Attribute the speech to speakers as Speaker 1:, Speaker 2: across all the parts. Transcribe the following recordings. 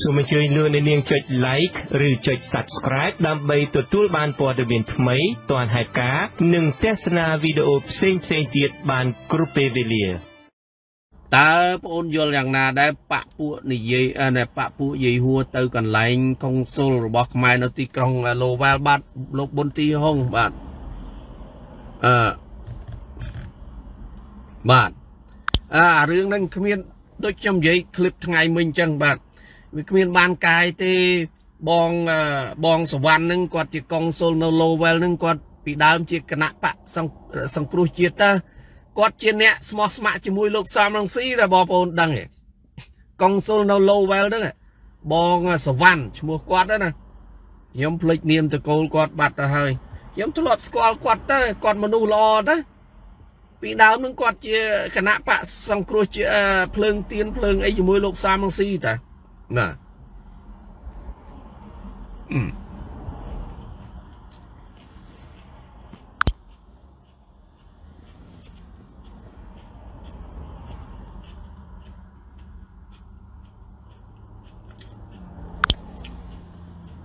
Speaker 1: សូមអញ្ជើញលោកអ្នកនាងចុច like ឬចុច subscribe ដើម្បីទទួលបានព័ត៌មានថ្មីទាន់ហេតុការណ៍និងទស្សនាវីដេអូផ្សេងៗទៀតបានគ្រប់ពេលវេលា
Speaker 2: តើបងអូនយល់យ៉ាងណាដែរបពពួកនិយាយណែបពពួកយាយហួរទៅកន្លែងកុងស៊ុលរបស់ខ្មែរនៅទីក្រុងឡូវែលបាទលោកប៊ុនទីហុងបាទអឺបាទអារឿងហ្នឹងគ្មានដូចខ្ញុំនិយាយคลิปថ្ងៃមិញអញ្ចឹងបាទ វាគ្មានបានកាយទេបងបងសវណ្ណហ្នឹងគាត់ជាកុងស៊ុលនៅ Lowell ហ្នឹងគាត់ពីដើមជាគណៈបកសង្គ្រោះជាតិទៅគាត់ជាអ្នកស្មោះស្ម័គ្រជាមួយលោកសំរងស៊ីតែបងប្អូនដឹងទេកុងស៊ុលនៅ Lowell ហ្នឹងបងសវណ្ណឈ្មោះគាត់ណាខ្ញុំភ្លេចនាមតកូលគាត់បាត់ទៅហើយខ្ញុំធ្លាប់ស្គាល់គាត់ទៅគាត់មនុស្សល្អទៅពីដើមនឹងគាត់ជាគណៈបកសង្គ្រោះជាភ្លើងទៀនភ្លើងអីជាមួយលោកសាមងស៊ីតា ណាអឺ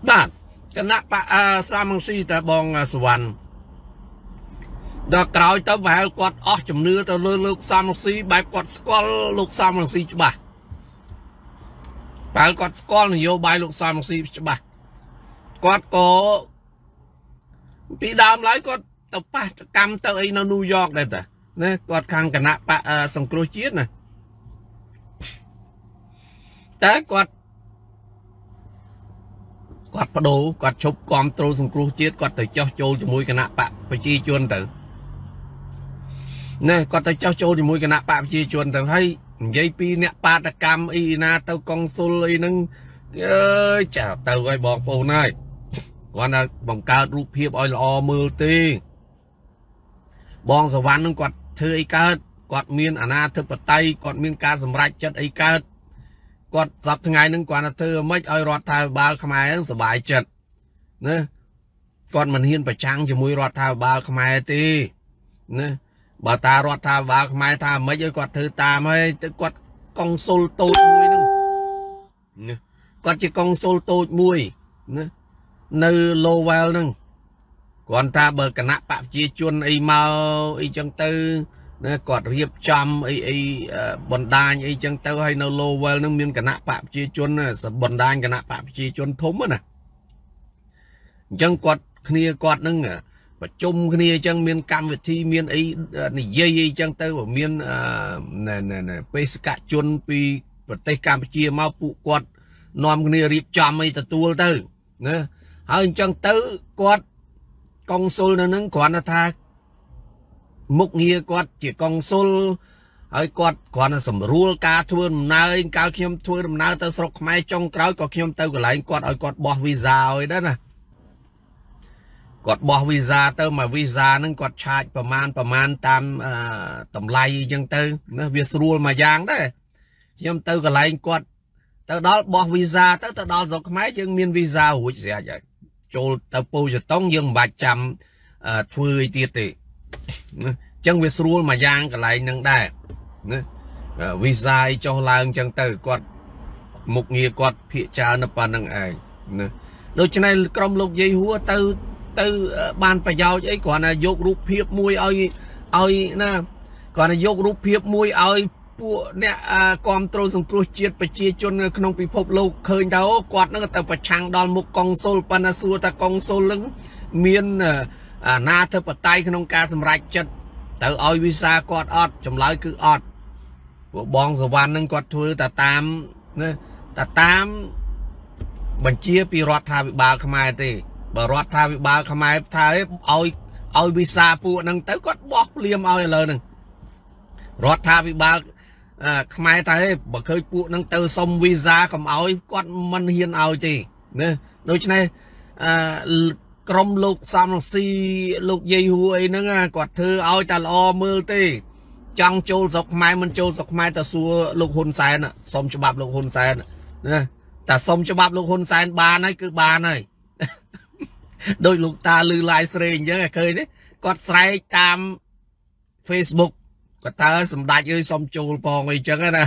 Speaker 2: បាទគណៈបកសាមងស៊ីតាបងសវណ្ណដល់ក្រោយទៅប្រហែលគាត់អស់ជំនឿទៅលើលោកសំរងស៊ីបែបគាត់ស្គាល់លោកសំរងស៊ីច្បាស់ ប្រហែលគាត់ស្គាល់នយោបាយលោកសំរងស៊ីច្បាស់គាត់ក៏ពីដើមឡើយគាត់ទៅប៉ះកម្មទៅអីនៅញូវយ៉កដែរតាណាគាត់ខាងគណៈបកសង្គ្រោះជាតិណាតែគាត់គាត់បដូរគាត់ឈប់គ្រប់គ្រងសង្គ្រោះជាតិគាត់ទៅចោះចូលជាមួយគណៈបកប្រជាជនទៅណាគាត់ទៅចោះចូលជាមួយគណៈបកប្រជាជនទៅហើយ និយាយពីអ្នកបាតកម្មអីណាទៅកុងស៊ុលអីហ្នឹងអើយចាទៅឲ្យបងប្អូនហើយគាត់ថាបង្កើតរូបភាពឲ្យល្អមើលទេបងសវណ្ណហ្នឹងគាត់ធ្វើអីកើតគាត់មានអាណាធិបតេយ្យគាត់មានការសម្រេចចិត្តអីកើតគាត់សប្ថ្ងៃហ្នឹងគាត់ថាធ្វើមិនឲ្យរដ្ឋាភិបាលខ្មែរហ្នឹងសុបាយចិត្តណាគាត់មិនហ៊ានប្រឆាំងជាមួយរដ្ឋាភិបាលខ្មែរទេណា បើតារដ្ឋាភិបាលខ្មែរថាមិនអីគាត់ធ្វើតាមហើយទៅគាត់កុងស៊ុលតូចមួយហ្នឹងគាត់ជាកុងស៊ុលតូចមួយណានៅ Lowell ហ្នឹងគាត់ថាបើគណៈបកប្រជាជនអីមកអីចឹងទៅណាគាត់រៀបចំអីអីបណ្ដាញអីចឹងទៅហើយនៅ Lowell ហ្នឹងមានគណៈបកប្រជាជនបណ្ដាញគណៈបកប្រជាជនធំណាអញ្ចឹងគាត់គ្នាគាត់ហ្នឹង ប្រជុំគ្នាអញ្ចឹងមានកម្មវិធីមានអីនិយាយអីអញ្ចឹងទៅមានបេសកជនពីប្រទេសកម្ពុជាមកពួកគាត់នាំគ្នារៀបចំអីទទួលទៅណាហើយអញ្ចឹងទៅគាត់កុងស៊ុលនៅនឹងគ្រាន់តែថាមុខងារគាត់ជាកុងស៊ុលហើយគាត់គ្រាន់តែសម្រួលការធ្វើដំណើរកាលខ្ញុំធ្វើដំណើរទៅស្រុកខ្មែរចុងក្រោយក៏ខ្ញុំទៅកន្លែងគាត់ឲ្យគាត់បោះវីសាឲ្យដែរណា គាត់បោះវីសាទៅមកវីសាហ្នឹងគាត់ឆាចប្រមាណប្រមាណតាមតម្លៃអញ្ចឹងទៅណាវាស្រួលមួយយ៉ាងដែរខ្ញុំទៅកន្លែងគាត់ទៅដល់បោះវីសាទៅទៅដល់ស្រុកខ្មែរយើងមានវីសារួចស្រេចហើយចូលទៅពូជតុងយើងមិនបាច់ចាំធ្វើអីទៀតទេណាអញ្ចឹងវាស្រួលមួយយ៉ាងកន្លែងហ្នឹងដែរណាវីសាអីចុះឡើងអញ្ចឹងទៅគាត់មុខងារគាត់ភាកច្រើននៅប៉ុណ្្នឹងឯងណាដូច្នេះក្រុមលោកយាយហួរទៅ ទៅបានប្រយោជន៍អីគ្រាន់តែយករូបភាពមួយឲ្យឲ្យណាគ្រាន់តែយករូបភាពមួយឲ្យពួកអ្នកគ្រប់គ្រងសង្គ្រោះជាតិប្រជាជននៅក្នុងពិភពលោកឃើញថាគាត់នឹងទៅប្រឆាំងដល់មុខកុងស៊ុលប៉ុន្តែសួរថាកុងស៊ុលនឹងមានអាណាធិបតេយ្យក្នុងការសម្រេចចិត្តទៅឲ្យវីសាគាត់អត់ចម្លើយគឺអត់ពួកបងសវណ្ណនឹងគាត់ធ្វើតែតាមណាតែតាមបញ្ជាពីរដ្ឋាភិបាលខ្មែរទេ បើរដ្ឋាភិបាលខ្មែរថាឲ្យឲ្យវីសាពួកហ្នឹងទៅគាត់បោះភ្លាមឲ្យឥឡូវហ្នឹងរដ្ឋាភិបាលខ្មែរតែបើឃើញពួកហ្នឹងទៅសុំវីសាកុំឲ្យគាត់មិនហ៊ានឲ្យទេណាដូច្នេះអឺក្រុមលោកសំរងស៊ីលោកយាយហួរអីហ្នឹងគាត់ធ្វើឲ្យតែល្អមើលទេចង់ចូលស្រុកខ្មែរមិនចូលស្រុកខ្មែរតែសួរលោកហ៊ុនសែនសុំច្បាប់លោកហ៊ុនសែនណាតែសុំច្បាប់លោកហ៊ុនសែនបានហើយគឺបានហើយ ដោយលោកតាលឺឡាយស្រេងអញ្ចឹងឃើញទេគាត់ស្រែកតាម Facebook គាត់តើសម្ដេចអើយសុំចូលផងអីចឹងណា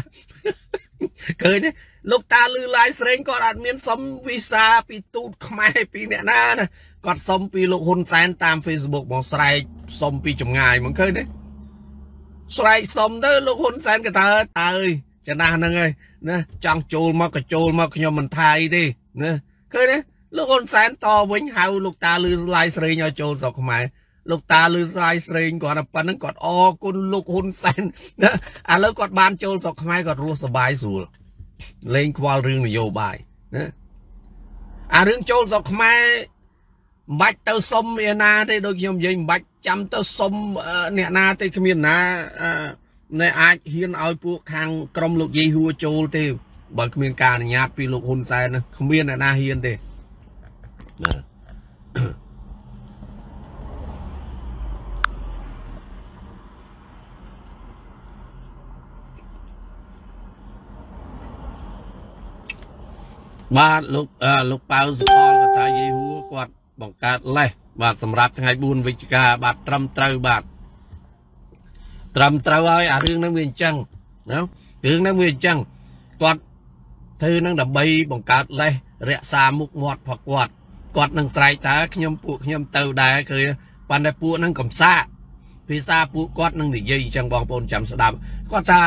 Speaker 2: ឃើញទេលោកតាលឺឡាយស្រេងគាត់អត់មានសុំវីសាពីទូតខ្មែរពីអ្នកណាណាគាត់សុំពីលោកហ៊ុនសែនតាម Facebook មកស្រែកសុំពីចម្ងាយមកឃើញទេស្រែកសុំទៅលោកហ៊ុនសែនក៏តើតើអើយចំណាស់ហ្នឹងហើយណាចង់ចូលមកក៏ចូលមកខ្ញុំមិនថាអីទេណាឃើញទេ លោកហ៊ុនសែនតវិញហៅលោកតាលឺស្លាយស្រេងឲ្យចូលស្រុកខ្មែរលោកតាលឺស្លាយស្រេងគាត់ប៉ុណ្ណឹងគាត់អរគុណលោកហ៊ុនសែនណាឥឡូវគាត់បានចូលស្រុកខ្មែរគាត់រស់សុបាយស្រួលលែងខ្វល់រឿងនយោបាយណាអារឿងចូលស្រុកខ្មែរមិនបាច់ទៅសុំឯណាទេដូចខ្ញុំនិយាយមិនបាច់ចាំទៅសុំអ្នកណាទេគ្មានណាអ្នកអាចហ៊ានឲ្យពួកខាងក្រមលោកយាយហួរចូលទេបើគ្មានការអនុញ្ញាតពីលោកហ៊ុនសែនគ្មានអ្នកណាហ៊ានទេ ណាបាទលោកលោកប៉ៅសកលកតាយាយហួរគាត់បង្កើតលេសបាទសម្រាប់ថ្ងៃ4វិច្ឆិកាបាទត្រឹមត្រូវបាទត្រឹមត្រូវហើយអារឿងហ្នឹងវាអញ្ចឹងណារឿងហ្នឹងវាអញ្ចឹងគាត់ធ្វើនឹងដើម្បីបង្កើតលេសរក្សាមុខមាត់ផកគាត់ គាត់នឹងស្រែកតើខ្ញុំពួកខ្ញុំទៅដែរគឺប៉ុន្តែពួកហ្នឹងកំសាកភាសាពួកគាត់នឹងនិយាយអញ្ចឹងបងប្អូនចាំស្ដាប់គាត់ថា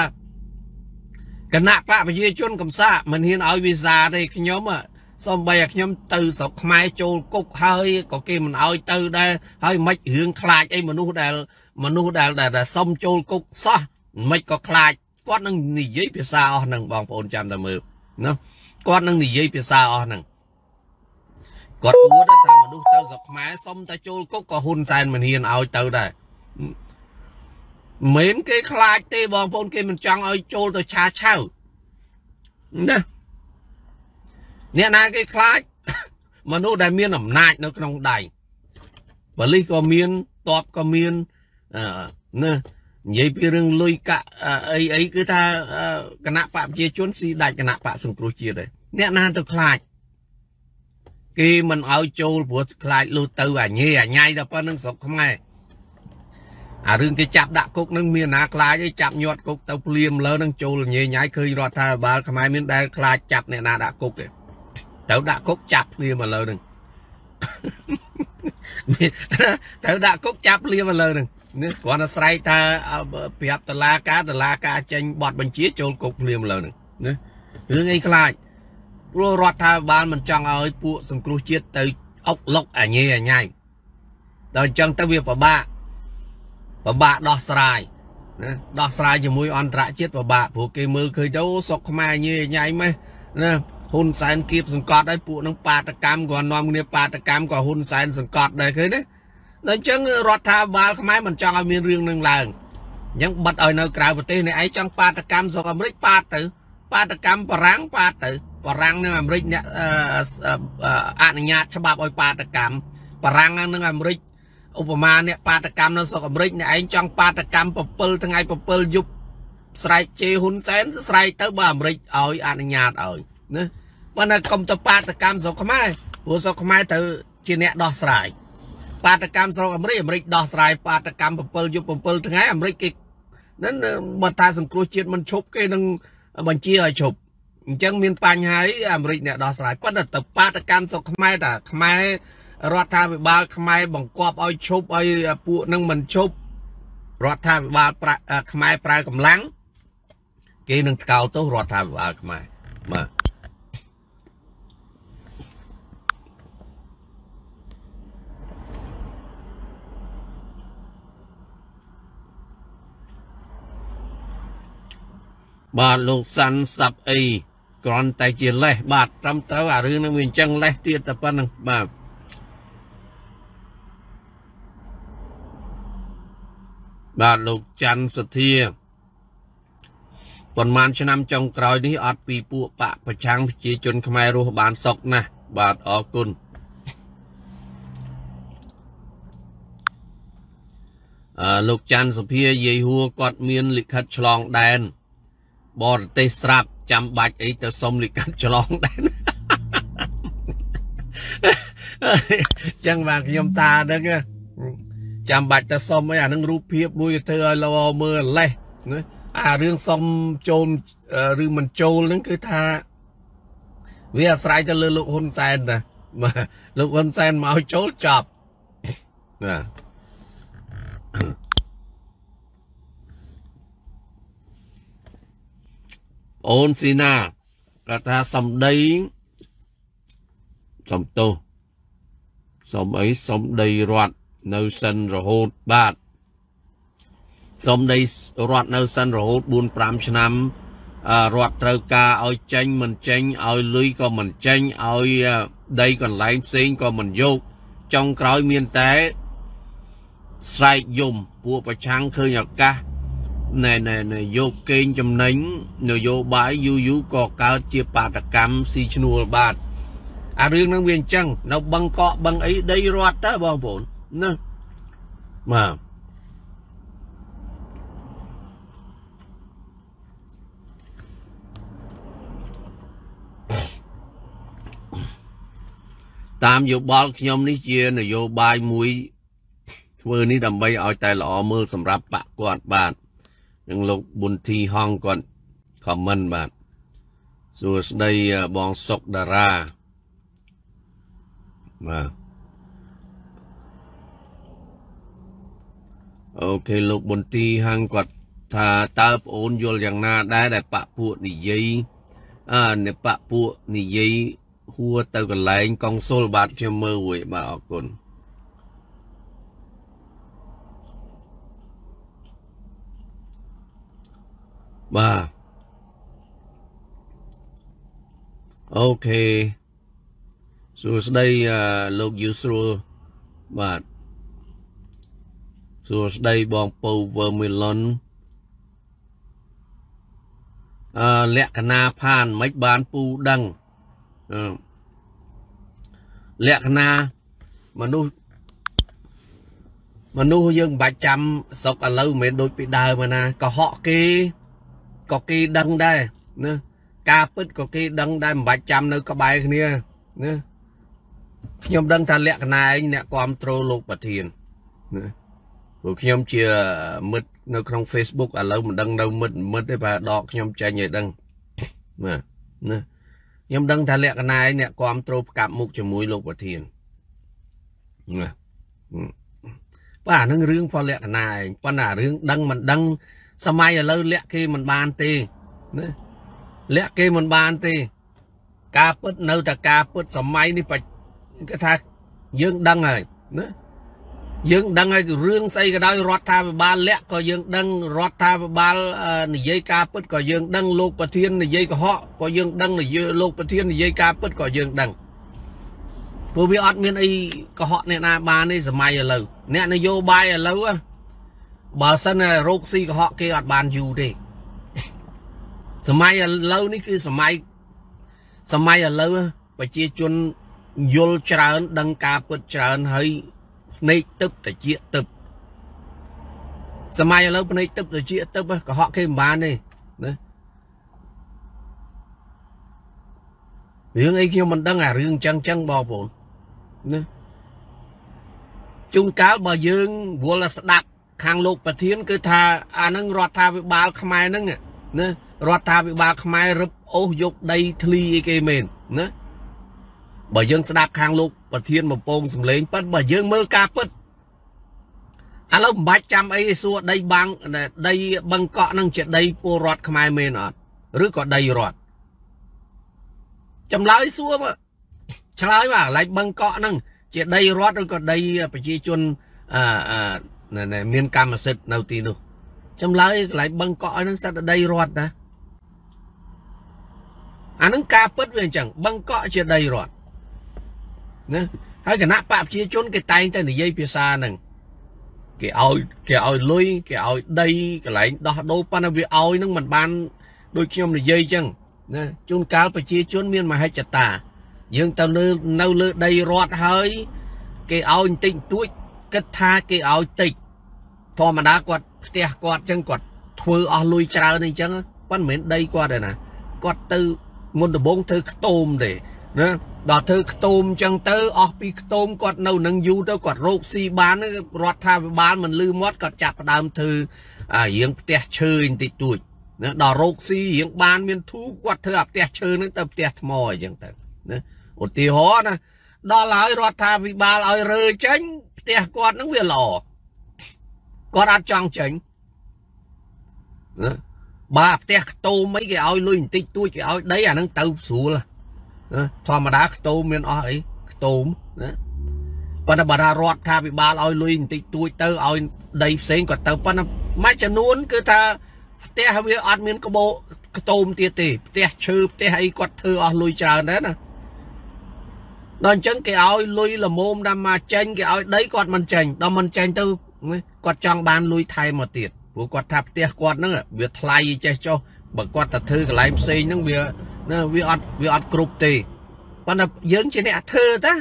Speaker 2: គណៈបកប្រជាជនកំសាកមិនហ៊ានឲ្យវីសាទេខ្ញុំសំបីឲ្យខ្ញុំទៅស្រុកខ្មែរចូលគុកហើយក៏គេមិនឲ្យទៅដែរហើយមិនរឿងខ្លាចអីមនុស្សដែលមនុស្សដែលដែលសុំចូលគុកសោះមិនក៏ខ្លាចគាត់នឹងនិយាយភាសាអស់ហ្នឹងបងប្អូនចាំតែមើលណាគាត់នឹងនិយាយភាសាអស់ហ្នឹង គាត់អួតថាមនុស្សទៅស្រុកខ្មែរសុំតែចូលគុកក៏ហ៊ុនសែនមិនហ៊ានឲ្យទៅដែរមិនគេខ្លាចទេបងប្អូនគេមិនចង់ឲ្យចូលទៅឆាឆៅណាអ្នកណាគេខ្លាចមនុស្សដែលមានអំណាចនៅក្នុងដៃបលិសក៏មានតបក៏មានណានិយាយពីរឿងលុយកាក់អីអីគឺថាគណៈបកប្រជាជនស៊ីដាច់គណៈបកសង្គ្រោះជាតិទេអ្នកណាទៅខ្លាច គេមិនឲ្យចូលព្រោះខ្លាចលុះទៅអាញេអាញ៉ៃដល់ប៉ុណ្្នឹងស្រុកខ្មែរអារឿងគេចាប់ដាក់គុកនឹងមានណាខ្លាចឯងចាប់ញាត់គុកទៅភ្លាមលើនឹងចូលញ៉ៃញ៉ៃឃើញរដ្ឋាភិបាលខ្មែរមានដែលខ្លាចចាប់អ្នកណាដាក់គុកទេទៅដាក់គុកចាប់ភ្លាមឥឡូវនឹងទៅដាក់គុកចាប់ភ្លាមឥឡូវនឹងនេះគ្រាន់តែស្រែកថាប្រាប់តឡាការតឡាការចេញប័ណ្ណបញ្ជាចូលគុកភ្លាមឥឡូវនឹងណារឿងអីខ្លាច ព្រោះរដ្ឋាភិបាលមិនចង់ឲ្យពួកសង្គ្រោះជាតិទៅអុកលុកអាញេអាញ៉ៃដល់អញ្ចឹងទៅវាពិបាកពិបាកដោះស្រាយណាដោះស្រាយជាមួយអន្តរជាតិពិបាកព្រោះគេមើលឃើញទៅសុកខ្មែរញ៉ៃញ៉ៃម៉េះណាហ៊ុនសែនគៀបសង្កត់ហើយពួកនឹងបាតកម្មក៏នាំគ្នាបាតកម្មក៏ហ៊ុនសែនសង្កត់ដែរឃើញទេដល់អញ្ចឹងរដ្ឋាភិបាលខ្មែរមិនចង់ឲ្យមានរឿងនឹងឡើងអញ្ចឹងបិទឲ្យនៅក្រៅប្រទេសនេះឯងចង់បាតកម្មស្រុកអាមេរិកបាតទៅបាតកម្មបារាំងបាតទៅ បារាំងនឹងអាមេរិកអ្នកអនុញ្ញាតច្បាប់ឲ្យបាតកម្មបារាំងនឹងអាមេរិកឧបមាអ្នកបាតកម្មនៅស្រុកអាមេរិកអ្នកឯងចង់បាតកម្ម7ថ្ងៃ7យប់ស្រែកជេហ៊ុនសែនស្រែកទៅបើអាមេរិកឲ្យអនុញ្ញាតឲ្យណាប៉ុន្តែកុំទៅបាតកម្មស្រុកខ្មែរព្រោះស្រុកខ្មែរទៅជាអ្នកដោះស្រាយបាតកម្មស្រុកអាមេរិកអាមេរិកដោះស្រាយបាតកម្ម7យប់7ថ្ងៃអាមេរិកគេនឹងបើថាសង្គ្រោះជាតិមិនឈប់គេនឹងបញ្ជាឲ្យឈប់ អញ្ចឹងមានបញ្ហាអីអាមេរិកអ្នកដោះស្រាយប៉ុន្តែទៅបាតកម្មស្រុកខ្មែរតាខ្មែររដ្ឋាភិបាលខ្មែរបង្គាប់ឲ្យឈប់ឲ្យពួកនឹងមិនឈប់រដ្ឋាភិបាលខ្មែរប្រើកម្លាំងគេនឹងថ្កោលទោសរដ្ឋាភិបាលខ្មែរបាទបាទលោកសាន់សាប់អី គ្រាន់តែជាលេសបាទត្រឹមត្រូវអារឿងនឹងវាអញ្ចឹងលេសទៀតតែប៉ុណ្្នឹងបាទបាទលោកច័ន្ទសធាប៉ុន្មានឆ្នាំចុងក្រោយនេះអត់ពីពួកបកប្រឆាំងប្រជាជនខ្មែររស់បានសុខណាស់បាទអរគុណអឺលោកច័ន្ទសុភាយាយហួរគាត់មានលិខិតឆ្លងដែនបរទេសស្រាប់ ចាំបាច់អីទៅសុំលិខិតឆ្លងដែនចឹងបាទខ្ញុំតាដឹងចាំបាច់ទៅសុំអីអានឹងរូបភាពមួយទៅធ្វើឲ្យល្អមើលលេះណាអារឿងសុំចូលឬមិនចូលហ្នឹងគឺថា វាអាស្រ័យទៅលើលោកហ៊ុនសែនតាលោកហ៊ុនសែនមកចូលចប់ណា អូនស៊ីណាគាត់ថាសំដីសំទោសសំអីសំដីរត់នៅសិនរហូតបាទសំដីរត់នៅសិនរហូត4 5ឆ្នាំរត់ត្រូវការឲ្យចេញមិនចេញឲ្យលុយក៏មិនចេញឲ្យដីកន្លែងផ្សេងក៏មិនយកចុងក្រោយមានតែស្រែកយំពួកប្រឆាំងឃើញឱកាស ណែណែណែយកកេងចំណេញនយោបាយយូរយូរក៏កើតជាបាតកម្មស៊ីឈ្នួលបាទអារឿងហ្នឹងវាអញ្ចឹងនៅបឹងកក់បឹងអីដីរត់តើបងប្អូនណាបាទតាមយោបល់ខ្ញុំនេះជានយោបាយមួយធ្វើនេះដើម្បីឲ្យតែល្អមើលសម្រាប់បកគាត់បាទ នឹងលោកប៊ុនធីហងគាត់ខមមិនបាទសួស្ដីបងសុកតារាបាទអូខេលោកប៊ុនទីហាងគាត់ថាតើប្អូនយល់យ៉ាងណាដែរដែលបពពួកនិយាយអឺអ្នកបពពួកនិយាយហួរទៅកន្លែងកុងស៊ុលបាទខ្ញុំមើលរួយបាទអរគុណ បាទអូខេសួស្ដីលោកយូស្រួលបាទសួស្ដីបងពៅ Vermilon អឺលក្ខណៈផានមិនបានពូដឹងអឺលក្ខណៈមនុស្សមនុស្សយើងមិនបាច់ចាំសុកឥឡូវមិនមែនដូចពីដើមណាកុហកគេ ក៏គេដឹងដែរណាការពិតក៏គេដឹងដែរមិនបាច់ចាំនៅក្បែរគ្នាណាខ្ញុំដឹងថាលក្ខណៈឯងអ្នកគ្រប់គ្រងលោកប្រធានណាព្រោះខ្ញុំជាមិត្តនៅក្នុង Facebook ឥឡូវមិនដឹងនៅមិត្តមិត្តទេបើដកខ្ញុំចេញឲ្យដឹងណាណាខ្ញុំដឹងថាលក្ខណៈឯងអ្នកគ្រប់គ្រងផ្កាប់មុខជាមួយលោកប្រធានណាបាទហ្នឹងរឿងផលលក្ខណៈឯងប៉ុន្តែរឿងដឹងមិនដឹង សម័យឥឡូវលាក់គេមិនបានទេណាលាក់គេមិនបានទេ ការពិតនៅតែការពិតសម័យនេះគេថាយើងដឹងហើយណាយើងដឹងហើយរឿងស្អីក៏ដោយរដ្ឋាភិបាលលាក់ក៏យើងដឹងរដ្ឋាភិបាលនិយាយការពិតក៏យើងដឹងលោកប្រធាននិយាយកុហកក៏យើងដឹងនិយាយលោកប្រធាននិយាយការពិតក៏យើងដឹងព្រោះវាអត់មានអីកុហកអ្នកណាបានទេសម័យឥឡូវអ្នកនយោបាយឥឡូវ បើសិនរោគស៊ីកុហកគេអត់បានយូរទេសម័យឥឡូវនេះគឺសម័យសម័យឥឡូវប្រជាជនយល់ច្រើន ដឹងការពិតច្រើនហើយភ្នែកទឹកតិចទឹកសម័យឥឡូវភ្នែកទឹកតិចទឹកកុហកគេមិនបានទេណារឿងអីខ្ញុំមិនដឹងអារឿងចឹងចឹងបងប្អូនណាជួនកាលបើយើងវល់ស្ដាប់ ខាងលោកប្រធាន គឺថាអានឹងរដ្ឋាភិបាលខ្មែរហ្នឹងណារដ្ឋាភិបាលខ្មែររឹបអូសយកដីធ្លីអីគេមែនណាបើយើងស្ដាប់ខាងលោកប្រធានបំពងសំឡេងប៉ិនបើយើងមើលការពិតឥឡូវមិនបាច់ចាំអីសួរដីបាំងដីបឹងកក់នឹងជាដីពលរដ្ឋខ្មែរមែនអត់ឬក៏ដីរដ្ឋចម្លើយសួរមកឆ្លើយមកកន្លែងបឹងកក់នឹងជាដីរដ្ឋឬក៏ដីប្រជាជនអឺ មានកម្មសិទ្ធិនៅទីនោះចម្លើយកន្លែងបឹងកក់ឲ្យនឹងសិទ្ធិដីរដ្ឋណាអានឹងការពិតវាអញ្ចឹងបឹងកក់ជាដីរដ្ឋណាហើយគណៈបកប្រជាជនគេតែងតែនិយាយភាសាហ្នឹងគេឲ្យគេឲ្យលុយគេឲ្យដីកន្លែងដោះដូរប៉ុន្តែវាឲ្យហ្នឹងมันបានដូចខ្ញុំនិយាយអញ្ចឹងណាជួនកាលប្រជាជនមានមហិច្ឆតា យើងទៅលើនៅលើដីរដ្ឋហើយ គេឲ្យបន្តិចតួច គិតថាគេឲ្យតិចធម្មតាគាត់ផ្ទះគាត់អញ្ចឹងគាត់ធ្វើអស់លុយច្រើនអញ្ចឹងប៉ុន្តែមិនមែនដីគាត់ទេណាគាត់ទៅមុនដំបងធ្វើខ្ទោមទេណាដល់ធ្វើខ្ទោមអញ្ចឹងទៅអស់ពីខ្ទោមគាត់នៅនឹងយូរទៅគាត់រោគស៊ីបានរដ្ឋាភិបាលមិនលឺមាត់គាត់ចាប់ផ្ដើមធ្វើរៀងផ្ទះឈើបន្តិចតួចណាដល់រោគស៊ីរៀងបានមានធូគាត់ធ្វើអាផ្ទះឈើហ្នឹងទៅផ្ទះថ្មអញ្ចឹងទៅណាឧទាហរណ៍ណាដល់ហើយរដ្ឋាភិបាលឲ្យរើចេញផ្ទះគាត់ហ្នឹងវាល្អគាត់អត់ចង់ចេញណាបើផ្ទះខ្ទមអីគេឲ្យលុយបន្តិចតួចគេឲ្យដីអាហ្នឹងទៅស្រួលណាធម្មតាខ្ទមមានអស់អីខ្ទមណាប៉ុន្តែបើថារដ្ឋាភិបាលឲ្យលុយបន្តិចតួចទៅឲ្យដីផ្សេងគាត់ទៅប៉ុន្តែមួយចំនួនគឺថាផ្ទះវាអត់មានក្បោខ្ទមទៀតទេផ្ទះឈើផ្ទះអីគាត់ធ្វើអស់លុយច្រើនដែរណា ដល់អញ្ចឹងគេឲ្យលុយល្មមដល់មកចេញគេឲ្យដីគាត់មិនចេញដល់មិនចេញទៅគាត់ចង់បានលុយថែមមកទៀតព្រោះគាត់ថាផ្ទះគាត់ហ្នឹងវាថ្លៃចេះចុះបើគាត់ទៅធ្វើកន្លែងផ្សេងហ្នឹងវាណាវាអត់វាអត់គ្រប់ទេប៉ុន្តែយើងជាអ្នកធ្វើតា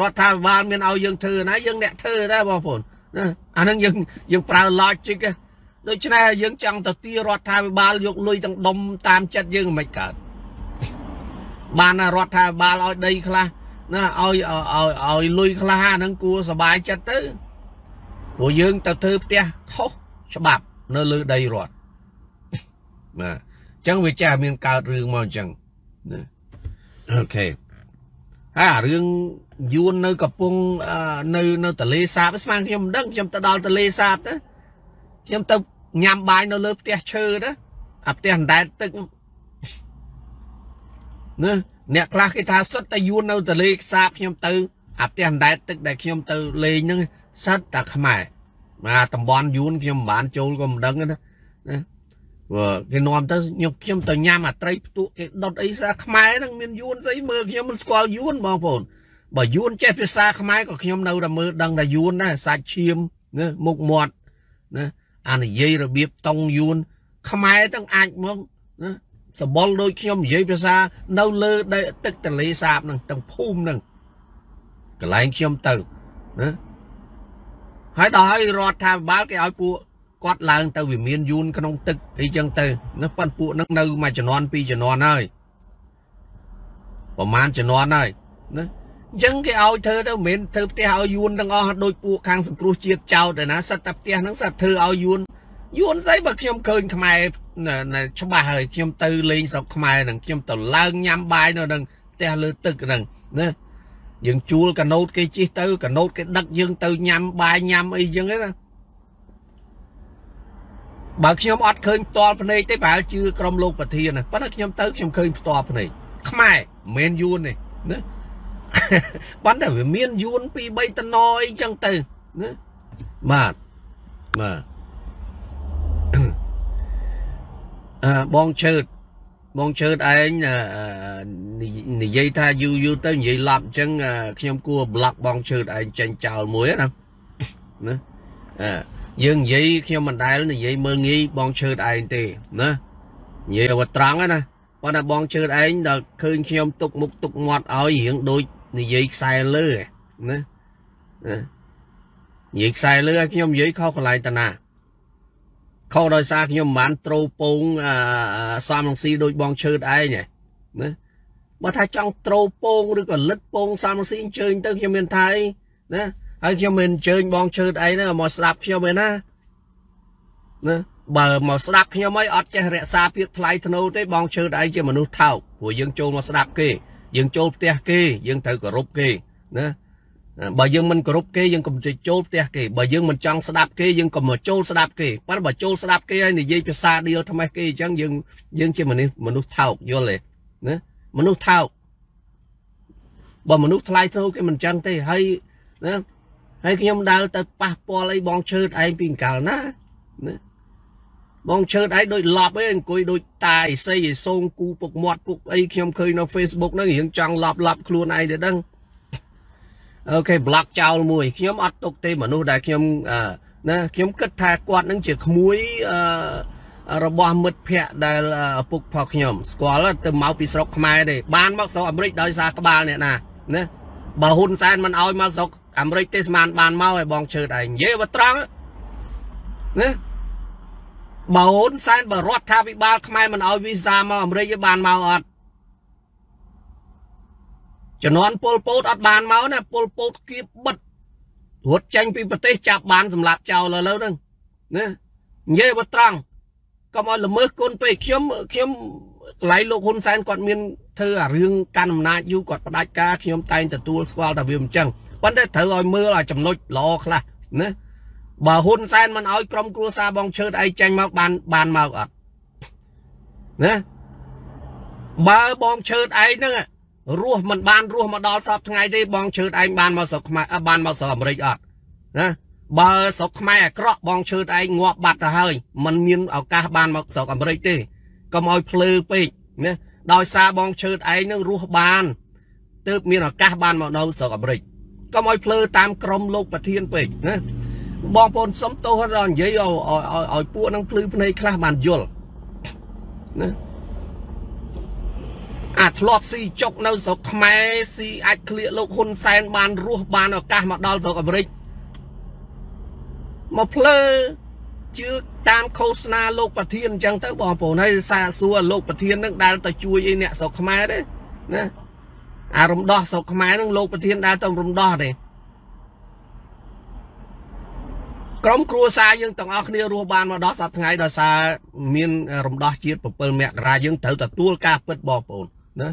Speaker 2: រដ្ឋាភិបាលមានឲ្យយើងធ្វើណាយើងអ្នកធ្វើដែរបងប្អូនណាអាហ្នឹងយើងយើងប្រើ logic ដូច្នេះយើងចង់ទៅទីរដ្ឋាភិបាលយកលុយទាំងដុំតាមចិត្តយើងមិនកើត បានរដ្ឋាភិបាលឲ្យដីខ្លះណាឲ្យឲ្យឲ្យលុយខ្លះអាហ្នឹងគួរសบายចិត្តទៅព្រោះយើងទៅធ្វើផ្ទះខុសច្បាប់នៅលើដីរដ្ឋបាទអញ្ចឹងវាចាស់មានកើតរឿងមកអញ្ចឹងណាអូខេអារឿងយួននៅកំពង់នៅនៅទលេសាបស្មានខ្ញុំមិនដឹងខ្ញុំទៅដល់ទលេសាបទៅខ្ញុំទៅញ៉ាំបាយនៅលើផ្ទះឈើទៅអាផ្ទះអណ្ដែតទឹក ណាអ្នកខ្លះគេថាសិតតែយួននៅទលេសាបខ្ញុំទៅអាផ្ទះអណ្ដែតទឹកដែលខ្ញុំទៅលេងហ្នឹងសិតតែខ្មែរមកតំបន់យួនខ្ញុំមិនបានចូលក៏មិនដឹងណាណាបើគេនាំទៅខ្ញុំខ្ញុំទៅញ៉ាំអាត្រីផ្ទក់គេដុតអីសាខ្មែរហ្នឹងមានយួនស្អីមើលខ្ញុំមិនស្គាល់យួនបងប្អូនបើយួនចេះភាសាខ្មែរក៏ខ្ញុំនៅតែមើលដឹងថាយួនដែរសាច់ឈាមណាមុខមាត់ណាអានិយាយរបៀបតង់យួនខ្មែរទាំងអាចមកណា សបល់ដូចខ្ញុំនិយាយភាសា នៅលើទឹកទលេសាបហ្នឹងទាំងភូមិហ្នឹងកន្លែងខ្ញុំទៅណាហើយដល់ហើយរដ្ឋាភិបាលគេឲ្យពួកគាត់ឡើងទៅវិមានយួនក្នុងទឹកអីចឹងទៅណាប៉ុន្តែពួកហ្នឹងនៅមួយចំនួនពីរចំនួនហើយប្រហែលចំនួនហើយណាអញ្ចឹងគេឲ្យធ្វើទៅមិនមែនធ្វើផ្ទះឲ្យយួនទាំងអស់ដូចពួកខាងសង្គ្រោះជាតិចោតឯណាសិតតែផ្ទះហ្នឹងសិតធ្វើឲ្យយួន យួនស្អីបើខ្ញុំឃើញខ្មែរច្បាស់ហើយខ្ញុំទៅលេងស្រុកខ្មែរហ្នឹងខ្ញុំទៅឡើងញ៉ាំបាយនៅនឹងផ្ទះលើទឹកហ្នឹងណាយើងជួលកណូតគេជិះទៅកណូតគេដឹកយើងទៅញ៉ាំបាយញ៉ាំអីចឹងណាបើខ្ញុំអត់ឃើញផ្ទាល់ភ្នែកទេប្រហែលជឿក្រុមលោកប្រធានណាប៉ុន្តែខ្ញុំទៅខ្ញុំឃើញផ្ទាល់ភ្នែកខ្មែរមិនមែនយួនទេណាប៉ុន្តែវាមានយួនពី3តំណអីចឹងទៅណាបាទបាទអឺ បងជើតបងជើតឯងនិយាយថាយូរយូរទៅនិយាយឡប់អញ្ចឹងខ្ញុំគួរប្លុកបងជើតឯងចេញចោលមួយណាណាអឺយើងនិយាយខ្ញុំមិនដែលនិយាយមើលងាយបងជើតឯងទេណានិយាយឲ្យត្រង់ណាប៉ុន្តែបងជើតឯងដល់ឃើញខ្ញុំទុកមុខទុកមាត់ឲ្យរៀងដូចនិយាយខ្សែលើណាណានិយាយខ្សែលើឲ្យខ្ញុំនិយាយខុសកន្លែងតាណា ខុសដោយសារខ្ញុំមិនបានត្រូពងសំលងស៊ីដូចបងឈើតឯងណាបើថាចង់ត្រូពងឬក៏លិតពងសំលងស៊ីអញ្ជើញទៅខ្ញុំមានថាអីណាហើយខ្ញុំមិនអញ្ជើញបងឈើតឯងណាមកស្ដាប់ខ្ញុំឯណាណាបើមកស្ដាប់ខ្ញុំអីអត់ចេះរក្សាភាពថ្លៃថ្នូរទេបងឈើតឯងជាមនុស្សថោកព្រោះយើងចូលមកស្ដាប់គេយើងចូលផ្ទះគេយើងត្រូវគោរពគេណា បើយើងមិនគោរពគេយើងកុំចូលផ្ទះគេបើយើងមិនចង់ស្ដាប់គេយើងកុំមកចូលស្ដាប់គេប៉ុន្តែបើចូលស្ដាប់គេហើយនិយាយភាសាដៀលថ្មេះគេអញ្ចឹងយើងយើងជាមនុស្សមនុស្សថោកយល់ទេណាមនុស្សថោកបើមនុស្សថ្លៃថ្នូរគេមិនអញ្ចឹងទេហើយណាហើយខ្ញុំដើរទៅប៉ះពាល់អីបងឈើតឯងពីកាលណាណាបងឈើតឯងដូចឡប់អីអង្គុយដូចតាអីសីអីសូងគូពុកមាត់ពុកអីខ្ញុំឃើញនៅ Facebook ហ្នឹងរៀងចង់ឡប់ឡប់ខ្លួនឯងទៅដឹង អូខេប្លុកចោលមួយខ្ញុំអត់ទុកទេមនុស្សដែលខ្ញុំណាខ្ញុំគិតថាគាត់នឹងជាក្មួយរបស់មិត្តភ័ក្តិដែលឪពុកផកខ្ញុំស្គាល់ទៅមកពីស្រុកខ្មែរទេបានមកស្រុកអាមេរិកដោយសារក្បាលអ្នកណាណាបើហ៊ុនសែនមិនអោយមកស្រុកអាមេរិកទេស្មានបានមកឲ្យបងឈើតឯងនិយាយបើត្រង់ណាបើហ៊ុនសែនបើរដ្ឋាភិបាលខ្មែរមិនអោយវីសាមកអាមេរិកបានមកអត់ ជំនាន់ពលពតអត់បានមកណាពលពតគៀបបិទរត់ចេញពីប្រទេសចាប់បានសម្លាប់ចោលឥឡូវហ្នឹងណានិយាយបើត្រង់កុំឲ្យល្មើសគុណពេកខ្ញុំខ្ញុំកន្លែងលោកហ៊ុនសែនគាត់មានធ្វើអារឿងកាន់អំណាចយូរគាត់ផ្ដាច់ការខ្ញុំតែងទទួលស្គាល់ថាវាមិនចឹងប៉ុន្តែត្រូវឲ្យមើលឲ្យចំណុចល្អខ្លះណាបើហ៊ុនសែនមិនឲ្យក្រុមគ្រួសារបងឈើតអីចាញ់មកបានបានមកអត់ណាបើបងឈើតឯងហ្នឹង រស់មិនបានរស់មកដល់សពថ្ងៃទេបងឈើតឯងបានមកស្រុកខ្មែរបានមកស្រុកអាមេរិកអត់ណាបើស្រុកខ្មែរអាក្រក់បងឈើតឯងងាប់បាត់ទៅហើយมันមានឱកាសបានមកស្រុកអាមេរិកទេកុំឲ្យភ្លើពេកណាដោយសារបងឈើតឯងនឹងរស់បានទើបមានឱកាសបានមកនៅស្រុកអាមេរិកកុំឲ្យភ្លើតាមក្រមលោកប្រធានពេកណាបងប្អូនសុំទោសដល់និយាយឲ្យឲ្យពួកនឹងភ្លឺភ្នែកខ្លះបានយល់ណា អាធ្លាប់ស៊ីចុកនៅស្រុកខ្មែរស៊ីអាចក្លៀកលោកហ៊ុនសែនបានរស់បានឱកាសមកដល់ស្រុកអាមេរិកមកភ្លើជឿតាមឃោសនាលោកប្រធានអញ្ចឹងទៅបងប្អូនហើយសារសួរលោកប្រធាននឹងដែលទៅជួយអីអ្នកស្រុកខ្មែរទេណាអារំដោះស្រុកខ្មែរនឹងលោកប្រធានដែលទៅរំដោះទេក្រុមគ្រួសារយើងទាំងអស់គ្នារស់បានមកដល់សប្តាហ៍ថ្ងៃដោយសារមានរំដោះជាតិ7មករាយើងត្រូវទទួលការពិតបងប្អូន ណា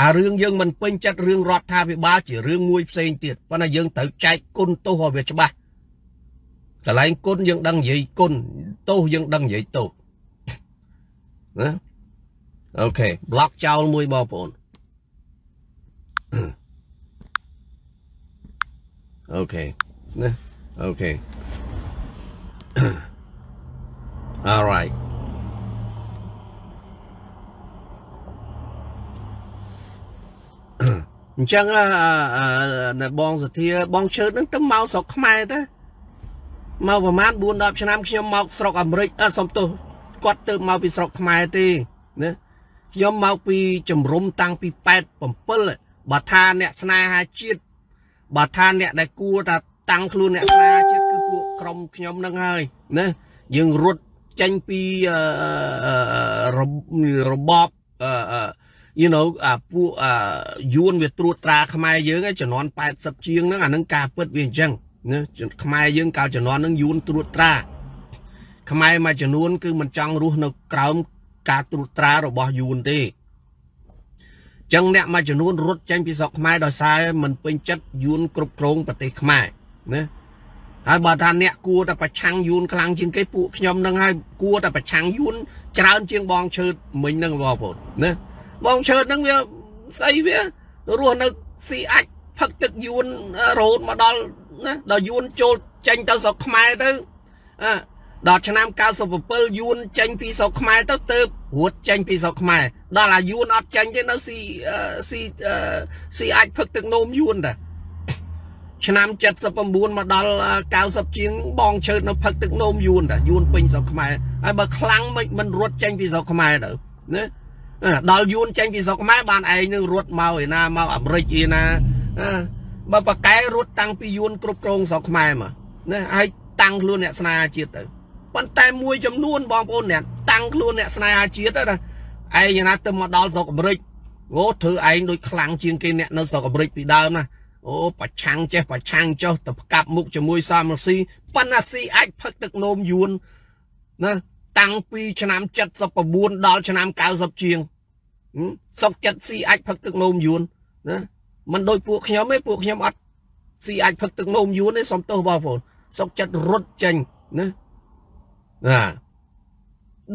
Speaker 2: អារឿងយើងមិនពេញចិត្តរឿងរដ្ឋាភិបាលជារឿងមួយផ្សេងទៀតប៉ុន្តែយើងត្រូវចែកគុណទោសឲ្យវាច្បាស់កន្លែងគុណយើងដឹងនិយាយគុណទោសយើងដឹងនិយាយទោសណាអូខេប្លុកចោលមួយបងប្អូនokay ណា okay all right អញ្ចឹងបងសធាបងឈើនឹងទៅមកស្រុកខ្មែរទៅមកប្រហែល4 10ឆ្នាំខ្ញុំមកស្រុកអាមេរិកអឺសំទោសគាត់ទៅមកពីស្រុកខ្មែរទេណាខ្ញុំមកពីជំរុំតាំងពី87បើថាអ្នកស្នេហាជាតិបើថាអ្នកដែលគួរថាតាំងខ្លួនអ្នកស្នេហាជាតិគឺពួកក្រុមខ្ញុំនឹងហើយណាយើងរត់ចេញពីរបប you know អាពួកយួនវាត្រួតត្រាខ្មែរយើងចំនួន80ជាងហ្នឹងអានឹងការពិតវាអញ្ចឹងណាខ្មែរយើងកាលចំនួនហ្នឹងយួនត្រួតត្រាខ្មែរមួយចំនួន គឺមិនចង់រស់នៅក្រោមការត្រួតត្រារបស់យួនទេចឹងអ្នកមួយចំនួនរត់ចេញពីស្រុកខ្មែរដោយសារមិនពេញចិត្តយួនគ្រប់គ្រងប្រទេសខ្មែរណាហើយបើថាអ្នកគួរតែប្រឆាំងយួនខ្លាំងជាងគេពួកខ្ញុំនឹងហើយគួរតែប្រឆាំងយួនច្រើនជាងបងឈើតមិញហ្នឹងបងប្អូនណា បងឈើតហ្នឹងវាស្អីវារស់នៅស៊ីអាចផឹកទឹកយួនរហូតមកដល់ណាដល់យួនចូលចេញទៅស្រុកខ្មែរទៅអដល់ឆ្នាំ97យួនចេញពីស្រុកខ្មែរទៅទៅរត់ចេញពីស្រុកខ្មែរដល់អាយួនអត់ចេញទេនៅស៊ីស៊ីស៊ីអាចផឹកទឹកនោមយួនតាឆ្នាំ79មកដល់90ជាងបងឈើនៅផឹកទឹកនោមយួនតាយួនពេញស្រុកខ្មែរហើយបើខ្លាំងមិនមិនរត់ចេញពីស្រុកខ្មែរទៅណា ដល់យួនចេញពីស្រុកខ្មែរបានឯងនឹងរត់មកឯណាមកអាមេរិកឯណាបើប៉កែរត់តាំងពីយួនគ្រប់គ្រងស្រុកខ្មែរមកណាហើយតាំងខ្លួនអ្នកស្នេហាជាតិទៅប៉ុន្តែមួយចំនួនបងប្អូនអ្នកតាំងខ្លួនអ្នកស្នេហាជាតិទៅណាឯងណាទៅមកដល់ស្រុកអាមេរិកអូធ្វើឯងដូចខ្លាំងជាងគេអ្នកនៅស្រុកអាមេរិកពីដើមណាអូប្រឆាំងចេះប្រឆាំងចុះទៅផ្កាប់មុខជាមួយសាមស៊ីប៉ុន្តែស៊ីអាចផឹកទឹកនោមយួនណា តាំងពីឆ្នាំ79ដល់ឆ្នាំ90ជាងសុកចិត្តស៊ីអាចផឹកទឹកនោមយួនណាមិនដូចពួកខ្ញុំទេពួកខ្ញុំអត់ស៊ីអាចផឹកទឹកនោមយួនទេសុំទោសបងប្អូនសុកចិត្តរត់ចេញណាណា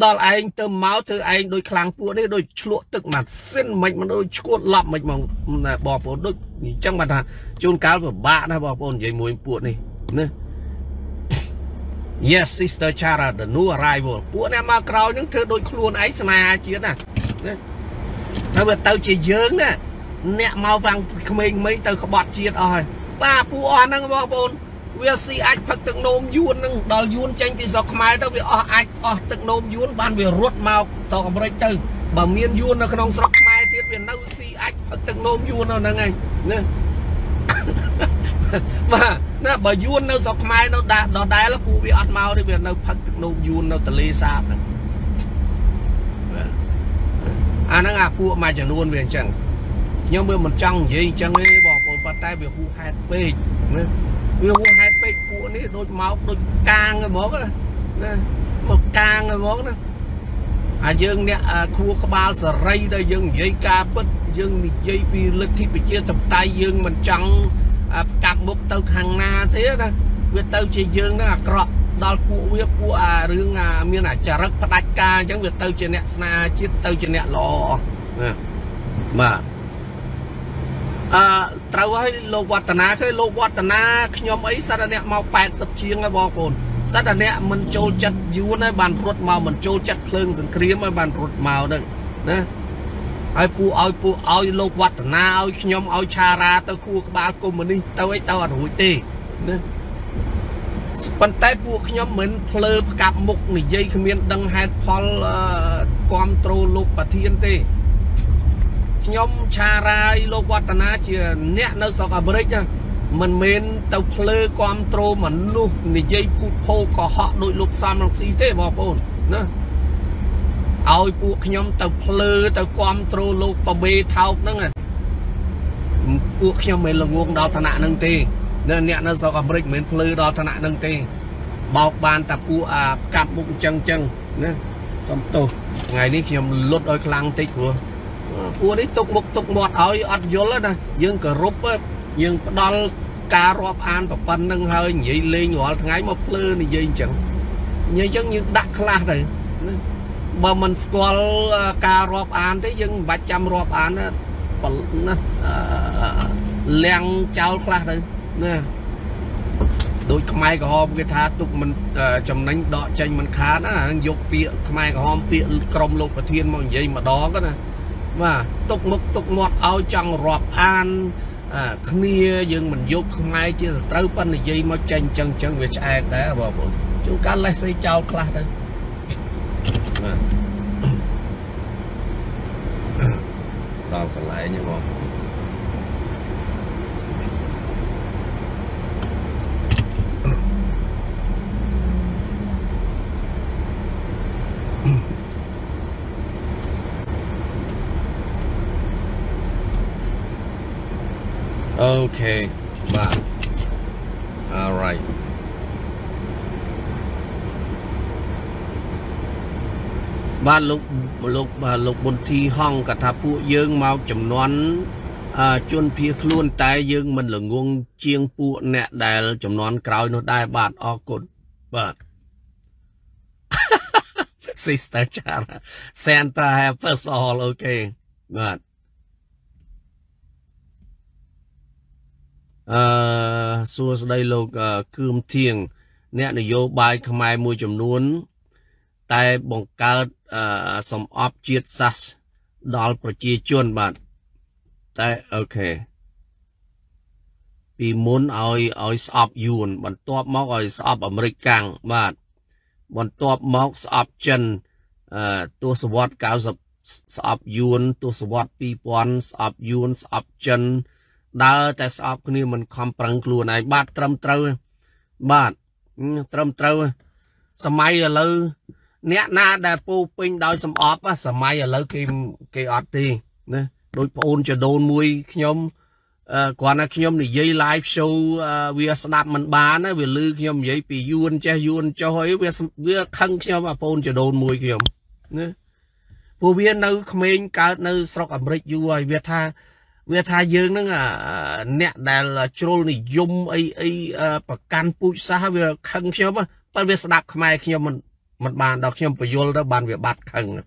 Speaker 2: ដល់ឯងទៅមកធ្វើឯងដូចខ្លាំងពួកនេះដូចឆ្លក់ទឹកម៉ាស៊ីនមិនមិនដូចឈួតឡប់មិនបងបងប្អូនដូចអញ្ចឹងបាទថាជួនកាលពិបាកណាបងប្អូននិយាយមួយពួកនេះណា Yes sister Chara the new arrival ពួកអ្នកមកក្រោយនឹងធ្វើដូចខ្លួនឯងស្នេហាជាតិណាណាហើយវាទៅជាយើងណាអ្នកមកបាំងក្មេងៗទៅក្បត់ជាតិអស់ហើយបាទពួកអស់ហ្នឹងបងប្អូនវាស៊ីអាចផឹកទឹកនោមយួននឹងដល់យួនចេញពីស្រុកខ្មែរទៅវាអស់អាចអស់ទឹកនោមយួនបានវារត់មកស្រុកអាមេរិកទៅបើមានយួននៅក្នុងស្រុកខ្មែរទៀតវានៅស៊ីអាចផឹកទឹកនោមយួននៅហ្នឹងឯងណា បាទណាបើយួននៅស្រុកខ្មែរនៅដដែលពួកវាអត់មកទេវានៅផឹកទឹកនោមយួននៅទលេសាបហ្នឹងអាហ្នឹងអាពួកមួយចំនួនវាអញ្ចឹងខ្ញុំវាមិនចង់និយាយអញ្ចឹងទេបងប្អូនប៉ុន្តែវាហួសហេតុពេកណាវាហួសហេតុពេកពួកនេះដូចមកដូចកាងហ្មងណាមកកាងហ្មងណា អាយើងអ្នកខួរក្បាលសេរីដែលយើងនិយាយការពិតយើងនិយាយពីលទ្ធិប្រជាធិបតេយ្យយើងមិនចង់កាប់មុខទៅខាងណាទេណាវាទៅជាយើងនឹងអាក្រក់ដល់ពួកវាពួកអារឿងអាមានអាចរិតផ្ដាច់ការអញ្ចឹងវាទៅជាអ្នកស្នាជាតិទៅជាអ្នកល្អណាបាទអឺត្រូវហើយលោកវឌ្ឍនាឃើញលោកវឌ្ឍនាខ្ញុំអីសិតតែអ្នកមក80ជាងហើយបងប្អូន សិតតែអ្នកមិនចូលចិត្តយួនហើយបានរត់មកមិនចូលចិត្តភ្លើងសង្គ្រាមហើយបានរត់មកហ្នឹងណាហើយពូឲ្យពូឲ្យលោកវឌ្ឍនាឲ្យខ្ញុំឲ្យឆារាទៅគួរក្បាលកុម្មុយនីសទៅអីទៅអត់រួចទេណាប៉ុន្តែពួកខ្ញុំមិនភ្លើផ្កាប់មុខនិយាយគ្មានដឹងហេតុផលគ្រប់ត្រូលលោកប្រធានទេខ្ញុំឆារាយលោកវឌ្ឍនាជាអ្នកនៅស្រុកអាមេរិកណា មិនមែនទៅភ្លើគ្រប់ត្រូមនុស្សនិយាយភូតភោកុហកដោយលោកសំរងស៊ីទេបងប្អូនណាឲ្យពួកខ្ញុំទៅភ្លើទៅគ្រប់ត្រូលោកបបេថោកហ្នឹងពួកខ្ញុំមិនល្ងងដល់ឋានៈហ្នឹងទេអ្នកនៅស្រុកអាមេរិកមិនមែនភ្លើដល់ឋានៈហ្នឹងទេបោកបានតែពួកអាកាប់មុខអញ្ចឹងអញ្ចឹងណាសំទោសថ្ងៃនេះខ្ញុំលុតឲ្យខ្លាំងតិចព្រោះពួកនេះទុកមុខទុកមាត់ឲ្យអត់យល់ណាយើងគោរពយើងផ្ដល់ ការរាប់អានប្រប៉ុណ្្នឹងហើយនិយាយលេងរាល់ថ្ងៃមកភ្លើនិយាយអញ្ចឹងនិយាយអញ្ចឹងយើងដាក់ខ្លះទៅណាបើមិនស្គាល់ការរាប់អានទេយើងមិនបាច់ចាំរាប់អានណាលៀងចោលខ្លះទៅណាដូចខ្មែរក្រហមគេថាទុកមិនចំណេញដកចេញមិនខាតណានឹងយកពាក្យខ្មែរក្រហមពាក្យក្រមលោកប្រធានមកនិយាយម្ដងណាបាទទុកមុខទុកមាត់ឲ្យចង់រាប់អាន គ្នាយើងមិនយកខ្មែរជាសត្រូវប៉ុន្តែនិយាយមកចេញចឹងចឹងវាឆ្អែតដែរបងប្អូនជួនកាលលេះស្អីចោលខ្លះទៅបាទដល់កន្លែងបងប្អូន Okay, បាទ all right បាទលោកលោកបាទលោកប៊ុនធីហងក៏ថាពួកយើងមកចំនួនជនភៀសខ្លួនតែយើងមិនល្ងងជាងពួកអ្នកដែលចំនួនក្រោយនោះដែរបាទអរគុណបាទ Sister Chara Santa have us all okay បាទ អឺសួស្តីលោកគឿមធៀងអ្នកនយោបាយខ្មែរមួយចំនួន តែបង្កើតសំអប់ជាតិសាសដល់ប្រជាជនបាទតែអូខេពីមុនឲ្យឲ្យស្អប់យួន បន្ទាប់មកឲ្យស្អប់អាមេរិកកាំងបាទបន្ទាប់មកស្អប់ចិនអឺទសវត្ស90ស្អប់យួនទសវត្ស2000ស្អប់យួនស្អប់ចិន ដើរតែស្អប់គ្នាមិនខំប្រឹងខ្លួនឯងបាទត្រឹមត្រូវបាទត្រឹមត្រូវសម័យឥឡូវអ្នកណាដែលពោពេញដោយសំអប់សម័យឥឡូវគេគេអត់ទេណាដូចប្អូនចដូនមួយខ្ញុំគ្រាន់តែខ្ញុំនិយាយ live show វាស្ដាប់មិនបានណាវាលឺខ្ញុំនិយាយពីយួនចេះយួនចុះហើយវាវាខឹងខ្ញុំអាប្អូនចដូនមួយខ្ញុំណាពួកវានៅក្មេងកើតនៅស្រុកអាមេរិកយូរហើយវាថា វាថាយើងហ្នឹងអ្នកដែលជ្រុលនិយមអីអីប្រកាន់ពូជសាសវាខឹងខ្ញុំប៉ុន្តែវាស្ដាប់ខ្មែរខ្ញុំមិនមិនបានដល់ខ្ញុំបញ្យល់ទៅបានវាបាត់ខឹងណា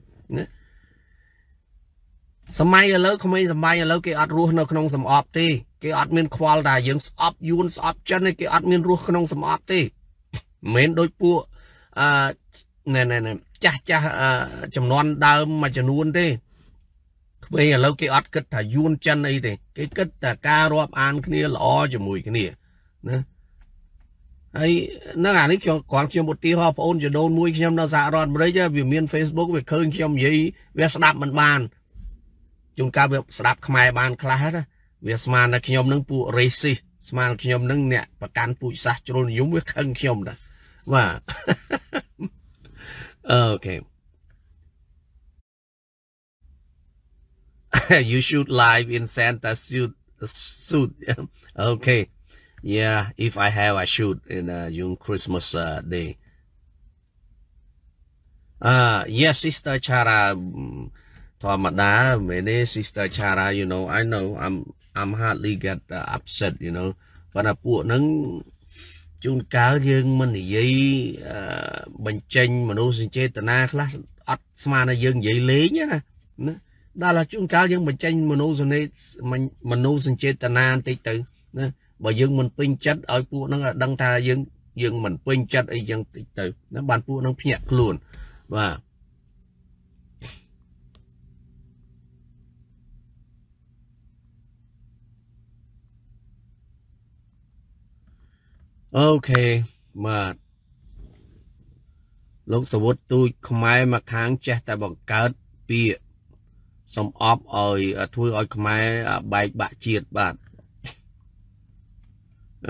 Speaker 2: សម័យឥឡូវក្មេងសម័យឥឡូវគេអត់រស់នៅក្នុងសំអប់ទេគេអត់មានខ្វល់ថាយើងស្អប់យួនស្អប់ចិនគេអត់មានរស់ក្នុងសំអប់ទេមិនមែនដូចពួកអឺណែណែចាស់ចាស់ចំនួនដើមមួយចំនួនទេ ក្មេងឥឡូវគេអត់គិតថាយួនចិនអីទេគេគិតតែការរាប់អានគ្នាល្អជាមួយគ្នាណាហើយនឹងអានេះខ្ញុំគ្រាន់ខ្ញុំឧទាហរណ៍បងអូនចដូនមួយខ្ញុំនៅសហរដ្ឋអាមេរិកវាមាន Facebook វាឃើញខ្ញុំនិយាយវាស្ដាប់មិនបានជួនកាលវាស្ដាប់ខ្មែរបានខ្លះណាវាស្មានតែខ្ញុំនឹងពួក racist ស្មានខ្ញុំនឹងអ្នកប្រកាន់ពូជសាសន៍ជ្រុលនិយមវាខឹងខ្ញុំដែរបាទអូខេ you shoot live in Santa suit suit. okay. Yeah, if I have I shoot in uh, June Christmas uh, day. Uh yes sister Chara ធម្មតាមែនទេ sister Chara you know I know I'm I'm hardly get uh, upset you know ប៉ុន្តែពួកហ្នឹងជួនកាលយើងមិននិយាយបញ្ចេញមនោសញ្ចេតនាខ្លះអត់ស្មានថាយើងនិយាយលេងណាណា ដល់តែជួនកាលយើងបញ្ចេញមនោសញ្ចេតមនោសញ្ចេតនាបន្តិចទៅណាបើយើងមិនពេញចិត្តឲ្យពួកហ្នឹងឲ្យដឹងថាយើងយើងមិនពេញចិត្តអីយ៉ាងតិចទៅណាបានពួកហ្នឹងភ្ញាក់ខ្លួនបាទអូខេបាទលោកសវុតទូចខ្មែរមកខាងចេះតែបង្កើតពាក្យ សំអប់ឲ្យធ្វើឲ្យខ្មែរបែកបាក់ជាតិបាទ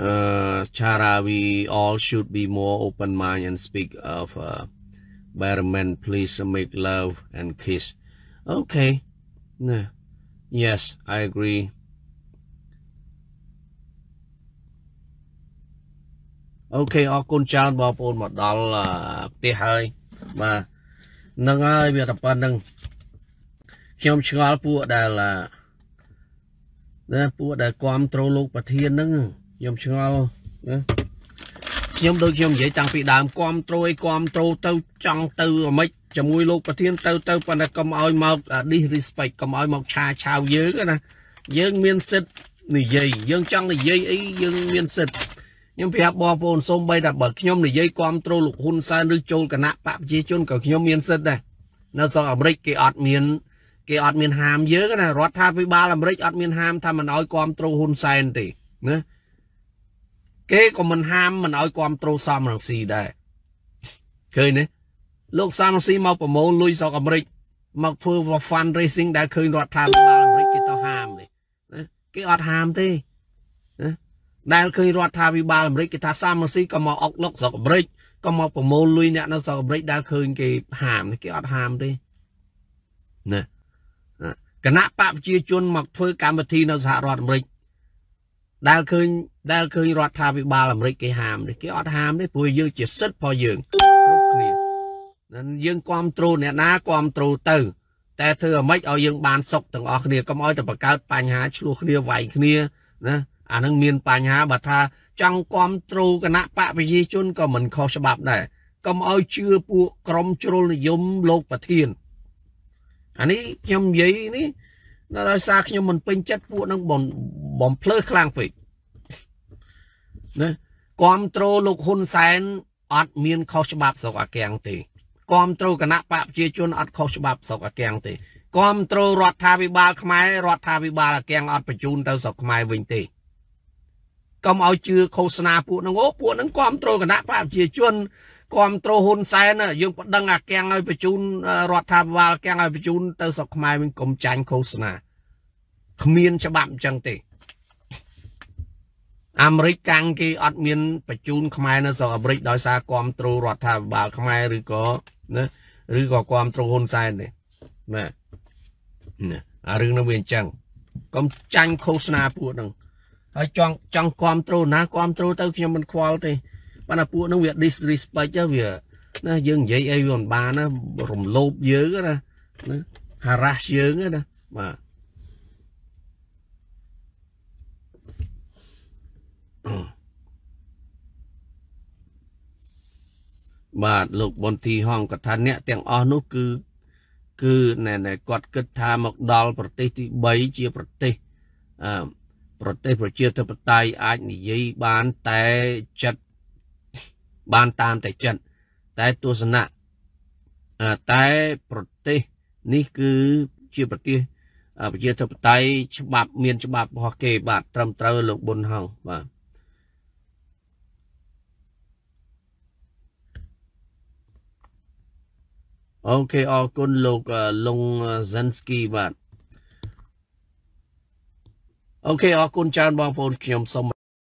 Speaker 2: uh chara we all should be more open mind and speak of uh betterment please make love and kiss okay nah. yes i agree អូខេអរគុណច្រើនបងប្អូនមកដល់ផ្ទះហើយបាទនឹងហើយវាតែប៉ុណ្្នឹង ខ្ញុំឆ្ងល់ពួកដែលណាពួកដែលគ្រប់ត្រូលលោកប្រធានហ្នឹងខ្ញុំឆ្ងល់ណាខ្ញុំដូចខ្ញុំនិយាយតាំងពីដើមគ្រប់ត្រូអីគ្រប់ត្រូទៅចង់ទៅអាម៉េចជាមួយលោកប្រធានទៅទៅប៉ុន្តែកុំឲ្យមក disrespect កុំឲ្យមកឆាឆាវយើងណាយើងមានសិទ្ធនិយាយយើងចង់និយាយអីយើងមានសិទ្ធខ្ញុំប្រាប់បងប្អូនសូមបីតែបើខ្ញុំនិយាយគ្រប់ត្រូលលោកហ៊ុនសែនឬចូលគណៈបកប្រជាជនក៏ខ្ញុំមានសិទ្ធដែរនៅសហអាមេរិកគេអត់មាន គេអត់មានហាមយើងណារដ្ឋាភិបាលអាមេរិកអត់មានហាមថាមិនឲ្យគ្រប់ត្រូហ៊ុនសែនទេណាគេក៏មិនហាមមិនឲ្យគ្រប់ត្រូសំរងស៊ីដែរឃើញទេលោកសំរងស៊ីមកប្រមូលលុយស្រុកអាមេរិកមកធ្វើ fund racing ដែលឃើញរដ្ឋាភិបាលអាមេរិកគេទៅហាមទេណាគេអត់ហាមទេណាដែលឃើញរដ្ឋាភិបាលអាមេរិកគេថាសាមស៊ីក៏មកអុកលុកស្រុកអាមេរិកក៏មកប្រមូលលុយអ្នកនៅស្រុកអាមេរិកដែលឃើញគេហាមគេអត់ហាមទេណា គណៈបកប្រជាជនមកធ្វើកម្មវិធីនៅសហរដ្ឋអាមេរិកដែលឃើញដែលឃើញរដ្ឋាភិបាលអាមេរិកគេហាមគេអត់ហាមទេព្រោះយើងជាសិទ្ធិរបស់យើងគ្រប់គ្នានឹងយើងគ្រប់គ្រងអ្នកណាគ្រប់គ្រងទៅ តែធ្វើអ្មេចឲ្យយើងបានសុខទាំងអស់គ្នាកុំឲ្យតែបង្កើតបញ្ហាឆ្លោះគ្នាវាយគ្នាណាអានឹងមានបញ្ហាបើថាចង់គ្រប់គ្រងគណៈបកប្រជាជនក៏មិនខុសច្បាប់ដែរកុំឲ្យជឿពួកក្រមជ្រុលនិយមលោកប្រធាន អានេះខ្ញុំនិយាយនេះដោយសារខ្ញុំមិនពេញចិត្តពួកនឹងបំភ្លើខ្លាំងពេកណាគ្រប់គ្រងលោកហ៊ុនសែនអត់មានខុសច្បាប់ស្រុកអាកាំងទេគ្រប់គ្រងគណៈបកប្រជាជនអត់ខុសច្បាប់ស្រុកអាកាំងទេគ្រប់គ្រងរដ្ឋាភិបាលខ្មែររដ្ឋាភិបាលអាកាំងអត់បញ្ជូនទៅស្រុកខ្មែរវិញទេកុំឲ្យជឿឃោសនាពួកហ្នឹងអូពួកហ្នឹងគ្រប់គ្រងគណៈបកប្រជាជន គ្រប់គ្រងហ៊ុនសែនយើងប្តឹងអាកាំងឲ្យបញ្ជូនរដ្ឋាភិបាលកាំងឲ្យបញ្ជូនទៅស្រុកខ្មែរវិញកុំចាញ់ឃោសនាគ្មានច្បាប់អញ្ចឹងទេអាមេរិកកាំងគេអត់មានបញ្ជូនខ្មែរនៅស្រុកអាមេរិកដោយសារគ្រប់គ្រងរដ្ឋាភិបាលខ្មែរឬក៏ណាឬក៏គ្រប់គ្រងហ៊ុនសែនទេបាទណាអារឿងនោះវាអញ្ចឹងកុំចាញ់ឃោសនាពួកហ្នឹងហើយចង់ចង់គ្រប់គ្រងណាគ្រប់គ្រងទៅខ្ញុំមិនខ្វល់ទេ ប៉ុន្តែពួកហ្នឹងវា disrespect វាណាយើងនិយាយអីវាមិនបានណារំលោភយើងណាណា harass យើងណាបាទបាទលោកប៊ុនទីហងគាត់ថាអ្នកទាំងអស់នោះគឺគឺណែគាត់គិតថាមកដល់ប្រទេសទី3ជាប្រទេសអឺប្រទេសប្រជាធិបតេយ្យអាចនិយាយបានតែចិត្ត បានតាមតែចិត្តតែទស្សនៈតែប្រទេសនេះគឺជាប្រទេសប្រជាធិបតេយ្យច្បាប់មានច្បាប់របស់គេបាទត្រឹមត្រូវលោកប៊ុនហងបាទអូខេអរគុណលោកលងសិនស្គីបាទអូខេអរគុណច្រើនបងប្អូនខ្ញុំសូម